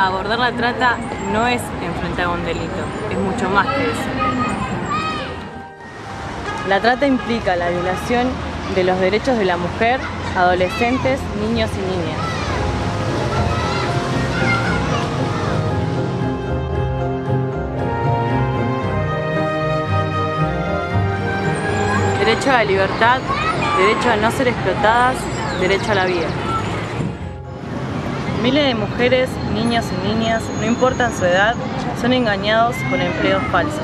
Abordar la trata no es enfrentar un delito, es mucho más que eso. La trata implica la violación de los derechos de la mujer, adolescentes, niños y niñas. Derecho a la libertad, derecho a no ser explotadas, derecho a la vida. Miles de mujeres, niños y niñas, no importan su edad, son engañados con empleos falsos.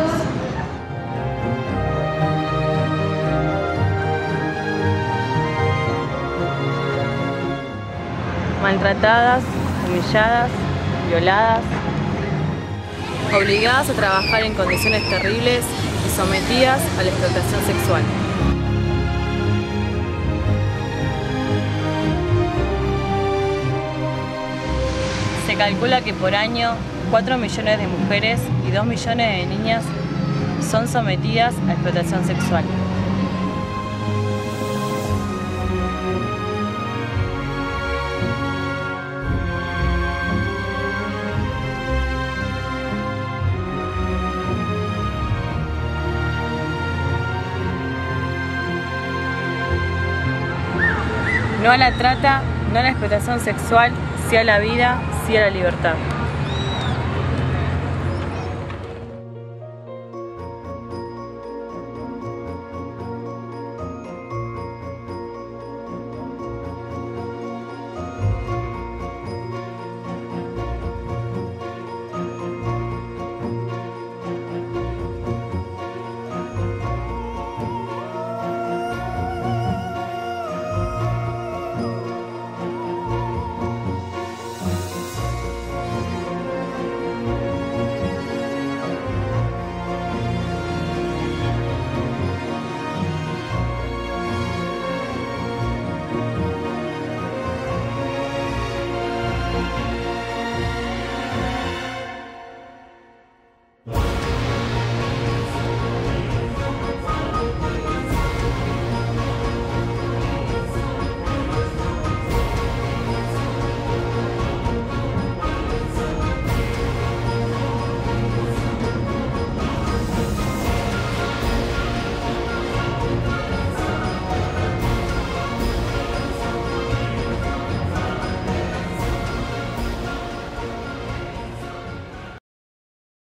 Maltratadas, humilladas, violadas, obligadas a trabajar en condiciones terribles y sometidas a la explotación sexual. Calcula que por año 4 millones de mujeres y 2 millones de niñas son sometidas a explotación sexual. No a la trata, no a la explotación sexual, sí a la vida, sí a la libertad.